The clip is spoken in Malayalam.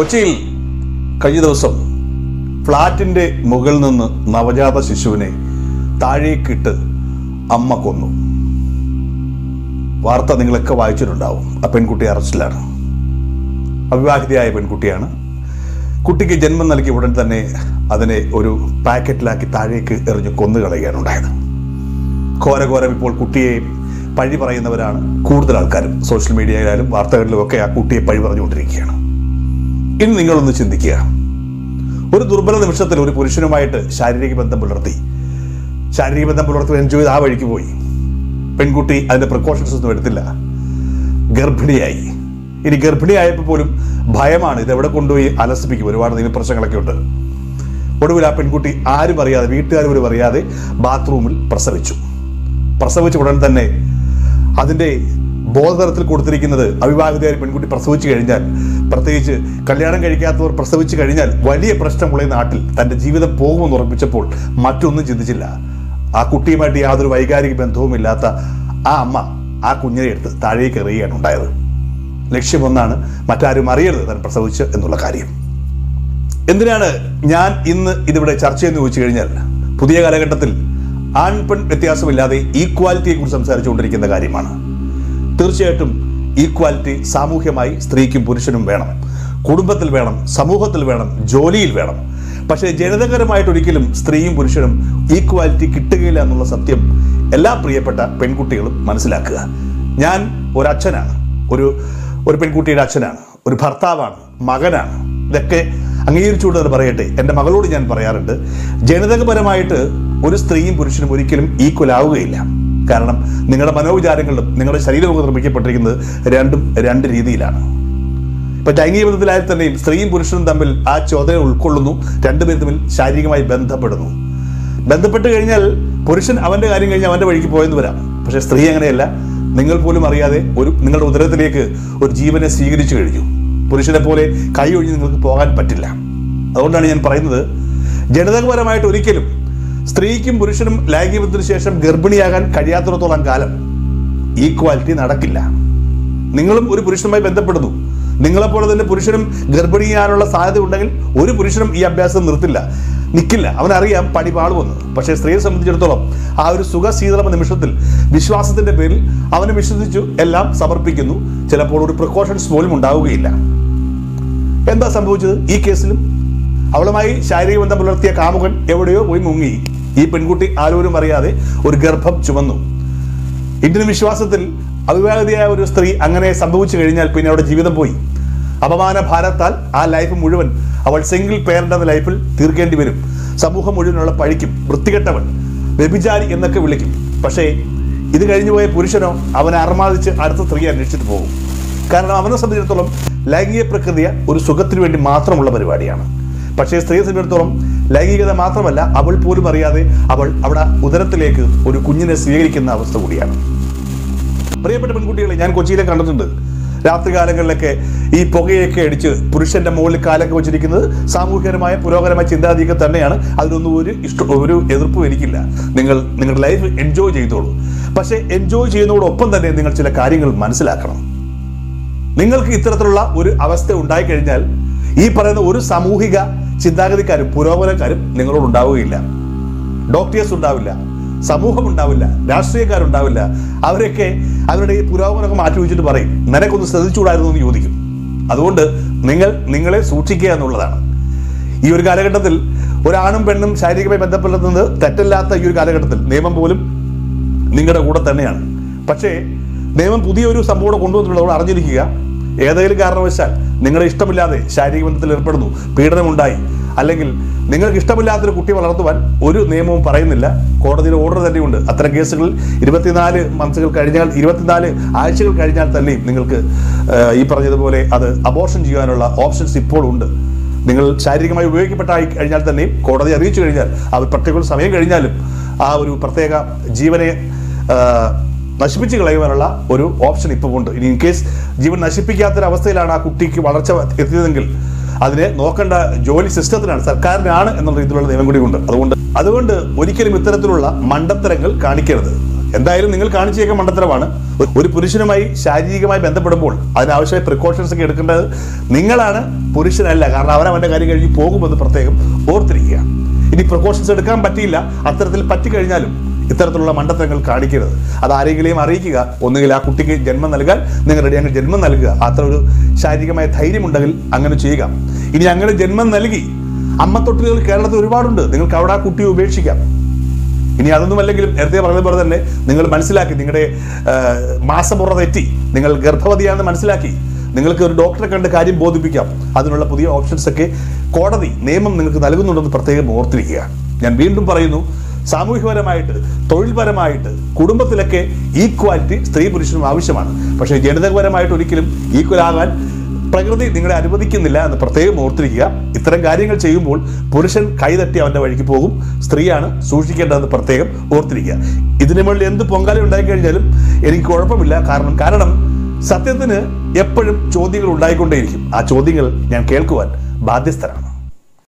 കൊച്ചിയിൽ കഴിഞ്ഞ ദിവസം ഫ്ളാറ്റിന്റെ മുകളിൽ നിന്ന് നവജാത ശിശുവിനെ താഴേക്കിട്ട് അമ്മ കൊന്നു. വാർത്ത നിങ്ങളൊക്കെ വായിച്ചിട്ടുണ്ടാവും. ആ പെൺകുട്ടി അറസ്റ്റിലാണ്. അവിവാഹിതയായ പെൺകുട്ടിയാണ്. കുട്ടിക്ക് ജന്മം നൽകിയ ഉടൻ തന്നെ അതിനെ ഒരു പാക്കറ്റിലാക്കി താഴേക്ക് എറിഞ്ഞ് കൊന്നുകളയുകയാണ് ഉണ്ടായത്. ഘോരഘോരം ഇപ്പോൾ കുട്ടിയെ പഴി പറയുന്നവരാണ്. കൂടുതൽ ആൾക്കാരും സോഷ്യൽ മീഡിയയിലായാലും വാർത്തകളിലും ഒക്കെ ആ കുട്ടിയെ പഴി പറഞ്ഞുകൊണ്ടിരിക്കുകയാണ്. ഇനി നിങ്ങളൊന്ന് ചിന്തിക്കുക. ഒരു ദുർബല നിമിഷത്തിൽ ഒരു പുരുഷനുമായിട്ട് ശാരീരിക ബന്ധം പുലർത്തി. ശാരീരിക ബന്ധം പുലർത്തി എൻജോയ് ചെയ്ത് ആ വഴിക്ക് പോയി. പെൺകുട്ടി അതിന്റെ പ്രിക്കോഷൻസ് ഒന്നും എടുത്തില്ല. ഗർഭിണിയായി. ഇനി ഗർഭിണിയായപ്പോൾ പോലും ഭയമാണ്. ഇത് എവിടെ കൊണ്ടുപോയി അലസിപ്പിക്കും? ഒരുപാട് നിയമപ്രശ്നങ്ങളൊക്കെ ഉണ്ട്. ഒടുവിൽ ആ പെൺകുട്ടി ആരും അറിയാതെ വീട്ടുകാരും പോലും അറിയാതെ ബാത്റൂമിൽ പ്രസവിച്ചു. പ്രസവിച്ച ഉടൻ തന്നെ അതിന്റെ ബോധതലത്തിൽ കൊടുത്തിരിക്കുന്നത് അവിവാഹിതയായ പെൺകുട്ടി പ്രസവിച്ചു കഴിഞ്ഞാൽ പ്രത്യേകിച്ച് കല്യാണം കഴിക്കാത്തവർ പ്രസവിച്ചു കഴിഞ്ഞാൽ വലിയ പ്രശ്നമുള്ള നാട്ടിൽ തന്റെ ജീവിതം പോകുമെന്ന് ഉറപ്പിച്ചപ്പോൾ മറ്റൊന്നും ചിന്തിച്ചില്ല. ആ കുട്ടിയുമായിട്ട് യാതൊരു വൈകാരിക ബന്ധവുമില്ലാത്ത ആ അമ്മ ആ കുഞ്ഞിനെ എടുത്ത് താഴേക്ക് എറിയുകയാണ് ഉണ്ടായത്. ലക്ഷ്യമൊന്നാണ് മറ്റാരും അറിയരുത് താൻ പ്രസവിച്ചു എന്നുള്ള കാര്യം. എന്തിനാണ് ഞാൻ ഇന്ന് ഇതിവിടെ ചർച്ച എന്ന് ചോദിച്ചു കഴിഞ്ഞാൽ പുതിയ കാലഘട്ടത്തിൽ ആൺ പെൺ വ്യത്യാസമില്ലാതെ ഈക്വാലിറ്റിയെ കുറിച്ച് സംസാരിച്ചുകൊണ്ടിരിക്കുന്ന കാര്യമാണ്. തീർച്ചയായിട്ടും ഈക്വാലിറ്റി സാമൂഹ്യമായി സ്ത്രീക്കും പുരുഷനും വേണം. കുടുംബത്തിൽ വേണം സമൂഹത്തിൽ വേണം ജോലിയിൽ വേണം. പക്ഷേ ജനിതകരമായിട്ട് ഒരിക്കലും സ്ത്രീയും പുരുഷനും ഈക്വാലിറ്റി കിട്ടുകയില്ല എന്നുള്ള സത്യം എല്ലാ പ്രിയപ്പെട്ട പെൺകുട്ടികളും മനസ്സിലാക്കുക. ഞാൻ ഒരച്ഛനാണ് ഒരു ഒരു പെൺകുട്ടിയുടെ അച്ഛനാണ് ഒരു ഭർത്താവാണ് മകനാണ്. ഇതൊക്കെ അംഗീകരിച്ചുകൊണ്ട് പറയട്ടെ എന്റെ മകളോട് ഞാൻ പറയാറുണ്ട് ജനിതകപരമായിട്ട് ഒരു സ്ത്രീയും പുരുഷനും ഒരിക്കലും ഈക്വൽ ആവുകയില്ല. കാരണം നിങ്ങളുടെ മനോവിചാരങ്ങളിലും നിങ്ങളുടെ ശരീരമൊക്കെ നിർമ്മിക്കപ്പെട്ടിരിക്കുന്നത് രണ്ടും രണ്ട് രീതിയിലാണ്. ഇപ്പൊ ലൈംഗിക ബന്ധത്തിലായാൽ തന്നെയും സ്ത്രീയും പുരുഷനും തമ്മിൽ ആ ചോദന ഉൾക്കൊള്ളുന്നു രണ്ടുപേരും തമ്മിൽ ശാരീരികമായി ബന്ധപ്പെടുന്നു. ബന്ധപ്പെട്ട് കഴിഞ്ഞാൽ പുരുഷൻ അവന്റെ കാര്യം കഴിഞ്ഞ് അവന്റെ വഴിക്ക് പോയെന്ന് വരാം. പക്ഷെ സ്ത്രീ അങ്ങനെയല്ല. നിങ്ങൾ പോലും അറിയാതെ ഒരു നിങ്ങളുടെ ഉദരത്തിലേക്ക് ഒരു ജീവനെ സ്വീകരിച്ചു കഴിഞ്ഞു. പുരുഷനെ പോലെ കൈ ഒഴിഞ്ഞ് നിങ്ങൾക്ക് പോകാൻ പറ്റില്ല. അതുകൊണ്ടാണ് ഞാൻ പറയുന്നത് ജനിതകപരമായിട്ട് ഒരിക്കലും സ്ത്രീക്കും പുരുഷനും ലൈംഗികത്തിന് ശേഷം ഗർഭിണിയാകാൻ കഴിയാത്തിടത്തോളം കാലം ഈക്വാലിറ്റി നടക്കില്ല. നിങ്ങളും ഒരു പുരുഷനുമായി ബന്ധപ്പെടുന്നു. നിങ്ങളെപ്പോലെ തന്നെ പുരുഷനും ഗർഭിണിയാനുള്ള സാധ്യത ഉണ്ടെങ്കിൽ ഒരു പുരുഷനും ഈ അഭ്യാസം നിർത്തില്ല. നിൽക്കില്ല അവനറിയാം പടി പാളുമെന്ന് പക്ഷേ സ്ത്രീയെ സംബന്ധിച്ചിടത്തോളം ആ ഒരു സുഖശീതളമ നിമിഷത്തിൽ വിശ്വാസത്തിന്റെ പേരിൽ അവനെ വിശ്വസിച്ചു എല്ലാം സമർപ്പിക്കുന്നു. ചിലപ്പോൾ ഒരു പ്രിക്കോഷൻസ് പോലും ഉണ്ടാവുകയില്ല. എന്താ സംഭവിച്ചത്? ഈ കേസിലും അവളുമായി ശാരീരിക ബന്ധം പുലർത്തിയ കാമുകൻ എവിടെയോ പോയി മുങ്ങി. ഈ പെൺകുട്ടി ആരോരും അറിയാതെ ഒരു ഗർഭം ചുമന്നു. ഇന്ത്യൻ വിശ്വാസത്തിൽ അവിവാഹിതയായ ഒരു സ്ത്രീ അങ്ങനെ സംഭവിച്ചു കഴിഞ്ഞാൽ പിന്നെ അവിടെ ജീവിതം പോയി. അപമാന ഭാരത്താൽ ആ ലൈഫ് മുഴുവൻ അവൾ സിംഗിൾ പേരന്റ് എന്ന ലൈഫിൽ തീർക്കേണ്ടി വരും. സമൂഹം മുഴുവനുള്ള പഴിക്കും. വൃത്തികെട്ടവൻ വ്യഭിചാരി എന്നൊക്കെ വിളിക്കും. പക്ഷേ ഇത് കഴിഞ്ഞു പോയ പുരുഷനോ അവനെ അർമാദിച്ച് അടുത്ത സ്ത്രീയെ അന്വേഷിച്ചിട്ട് പോകും. കാരണം അവനെ സംബന്ധിച്ചിടത്തോളം ലൈംഗിക പ്രക്രിയ ഒരു സുഖത്തിനു വേണ്ടി മാത്രമുള്ള പരിപാടിയാണ്. പക്ഷേ സ്ത്രീയെ സംബന്ധിച്ചിടത്തോളം ലൈംഗികത മാത്രമല്ല അവൾ പോലും അറിയാതെ അവൾ അവിടെ ഉദരത്തിലേക്ക് ഒരു കുഞ്ഞിനെ സ്വീകരിക്കുന്ന അവസ്ഥ കൂടിയാണ്. പ്രിയപ്പെട്ട പെൺകുട്ടികളെ ഞാൻ കൊച്ചിയിലെ കണ്ടിട്ടുണ്ട്. രാത്രികാലങ്ങളിലൊക്കെ ഈ പുകയൊക്കെ അടിച്ച് പുരുഷന്റെ മുകളിൽ കാലൊക്കെ വെച്ചിരിക്കുന്നത് സാമൂഹികരമായ പുരോഗമനമായ ചിന്താഗതിയൊക്കെ തന്നെയാണ്. അതിനൊന്നും ഒരു ഇഷ്ട ഒരു എതിർപ്പും എനിക്കില്ല. നിങ്ങൾ നിങ്ങളുടെ ലൈഫ് എൻജോയ് ചെയ്തോളൂ. പക്ഷേ എൻജോയ് ചെയ്യുന്നതോടൊപ്പം തന്നെ നിങ്ങൾ ചില കാര്യങ്ങൾ മനസ്സിലാക്കണം. നിങ്ങൾക്ക് ഇത്തരത്തിലുള്ള ഒരു അവസ്ഥ ഉണ്ടായിക്കഴിഞ്ഞാൽ ഈ പറയുന്ന ഒരു സാമൂഹിക ചിന്താഗതിക്കാരും പുരോഗമനക്കാരും നിങ്ങളോട് ഉണ്ടാവുകയില്ല. ഡോക്ടേഴ്സ് ഉണ്ടാവില്ല സമൂഹം ഉണ്ടാവില്ല രാഷ്ട്രീയക്കാരുണ്ടാവില്ല അവരൊക്കെ അവരുടെ ഈ പുരോഗമനമൊക്കെ മാറ്റി വെച്ചിട്ട് പറയും നിനക്കൊന്ന് ശ്രദ്ധിച്ചുകൂടായിരുന്നു എന്ന് ചോദിക്കും. അതുകൊണ്ട് നിങ്ങൾ നിങ്ങളെ സൂക്ഷിക്കുക എന്നുള്ളതാണ്. ഈ ഒരു കാലഘട്ടത്തിൽ ഒരാണും പെണ്ണും ശാരീരികമായി ബന്ധപ്പെടുന്നത് തെറ്റല്ലാത്ത ഈ ഒരു കാലഘട്ടത്തിൽ നിയമം പോലും നിങ്ങളുടെ കൂടെ തന്നെയാണ്. പക്ഷേ നിയമം പുതിയൊരു സംഭവം കൊണ്ടുവന്നിട്ടുള്ളത് അറിഞ്ഞിരിക്കുക ഏതെങ്കിലും കാരണവശാൽ നിങ്ങളുടെ ഇഷ്ടമില്ലാതെ ശാരീരിക ബന്ധത്തിൽ ഏർപ്പെടുന്നു പീഡനമുണ്ടായി അല്ലെങ്കിൽ നിങ്ങൾക്ക് ഇഷ്ടമില്ലാത്തൊരു കുട്ടി വളർത്തുവാൻ ഒരു നിയമവും പറയുന്നില്ല. കോടതിയിൽ ഓർഡർ തന്നെയുണ്ട്. അത്തരം കേസുകളിൽ ഇരുപത്തിനാല് മന്ത്സുകൾ കഴിഞ്ഞാൽ ഇരുപത്തിനാല് ആഴ്ചകൾ കഴിഞ്ഞാൽ തന്നെയും നിങ്ങൾക്ക് ഈ പറഞ്ഞതുപോലെ അത് അബോർഷൻ ചെയ്യാനുള്ള ഓപ്ഷൻസ് ഇപ്പോൾ ഉണ്ട്. നിങ്ങൾ ശാരീരികമായി ഉപയോഗിക്കപ്പെട്ടായി കഴിഞ്ഞാൽ തന്നെയും കോടതി അറിയിച്ചു കഴിഞ്ഞാൽ അവർ പ്രത്യേക സമയം കഴിഞ്ഞാലും ആ ഒരു പ്രത്യേക ജീവനെ ആ, നശിപ്പിച്ച് കളയുവാനുള്ള ഒരു ഓപ്ഷൻ ഇപ്പോൾ ഉണ്ട് ഇനി ഇൻ കേസ് ജീവൻ നശിപ്പിക്കാത്തൊരവസ്ഥയിലാണ് ആ കുട്ടിക്ക് വളർച്ച എത്തിയതെങ്കിൽ അതിനെ നോക്കേണ്ട ജോലി സിസ്റ്റത്തിനാണ് സർക്കാരിനാണ് എന്നുള്ള രീതിയിലുള്ള നിയമം കൂടി ഉണ്ട് അതുകൊണ്ട് അതുകൊണ്ട് ഒരിക്കലും ഇത്തരത്തിലുള്ള മണ്ടത്തരങ്ങൾ കാണിക്കരുത്. എന്തായാലും നിങ്ങൾ കാണിച്ചേക്ക മണ്ടത്തരമാണ്. ഒരു- പുരുഷനുമായി ശാരീരികമായി ബന്ധപ്പെടുമ്പോൾ അതിനാവശ്യമായ പ്രിക്കോഷൻസ് ഒക്കെ എടുക്കേണ്ടത് നിങ്ങളാണ്. പുരുഷനല്ല കാരണം അവൻ അവന്റെ കാര്യം കഴിഞ്ഞ് പോകുമെന്ന് പ്രത്യേകം ഓർത്തിരിക്കുക. ഇനി പ്രിക്കോഷൻസ് എടുക്കാൻ പറ്റിയില്ല. അത്തരത്തിൽ പറ്റിക്കഴിഞ്ഞാലും ഇത്തരത്തിലുള്ള മണ്ടത്തരങ്ങൾ കാണിക്കരുത്. അത് ആരെങ്കിലും അറിയിക്കുക. ഒന്നുകിൽ ആ കുട്ടിക്ക് ജന്മം നൽകാൻ നിങ്ങൾ റെഡിയാണ് ജന്മം നൽകുക. അത്ര ഒരു ശാരീരികമായ ധൈര്യമുണ്ടെങ്കിൽ അങ്ങനെ ചെയ്യുക. ഇനി അങ്ങനെ ജന്മം നൽകി അമ്മത്തൊട്ടിലുകൾ കേരളത്തിൽ ഒരുപാടുണ്ട്. നിങ്ങൾക്ക് അവിടെ ആ കുട്ടിയെ ഉപേക്ഷിക്കാം. ഇനി അതൊന്നുമല്ലെങ്കിലും നേരത്തെ പറഞ്ഞതുപോലെ തന്നെ നിങ്ങൾ മനസ്സിലാക്കി നിങ്ങളുടെ മാസമുറ തെറ്റി. നിങ്ങൾ ഗർഭവതിയാണെന്ന് മനസ്സിലാക്കി. നിങ്ങൾക്ക് ഒരു ഡോക്ടറെ കണ്ട് കാര്യം ബോധിപ്പിക്കാം. അതിനുള്ള പുതിയ ഓപ്ഷൻസ് ഒക്കെ കോടതി നിയമം നിങ്ങൾക്ക് നൽകുന്നുണ്ടെന്ന് പ്രത്യേകം ഓർത്തിരിക്കുക. ഞാൻ വീണ്ടും പറയുന്നു സാമൂഹികപരമായിട്ട് തൊഴിൽപരമായിട്ട് കുടുംബത്തിലൊക്കെ ഈക്വാലിറ്റി സ്ത്രീ പുരുഷനും ആവശ്യമാണ്. പക്ഷേ ജനിതകപരമായിട്ട് ഒരിക്കലും ഈക്വൽ ആകാൻ പ്രകൃതി നിങ്ങളെ അനുവദിക്കുന്നില്ല എന്ന് പ്രത്യേകം ഓർത്തിരിക്കുക. ഇത്തരം കാര്യങ്ങൾ ചെയ്യുമ്പോൾ പുരുഷൻ കൈതട്ടി അവന്റെ വഴിക്ക് പോകും. സ്ത്രീയാണ് സൂക്ഷിക്കേണ്ടതെന്ന് പ്രത്യേകം ഓർത്തിരിക്കുക. ഇതിനു മുകളിൽ എന്ത് പൊങ്കാല ഉണ്ടായിക്കഴിഞ്ഞാലും എനിക്ക് കുഴപ്പമില്ല. കാരണം കാരണം സത്യത്തിന് എപ്പോഴും ചോദ്യങ്ങൾ ഉണ്ടായിക്കൊണ്ടേയിരിക്കും. ആ ചോദ്യങ്ങൾ ഞാൻ കേൾക്കുവാൻ ബാധ്യസ്ഥരാണ്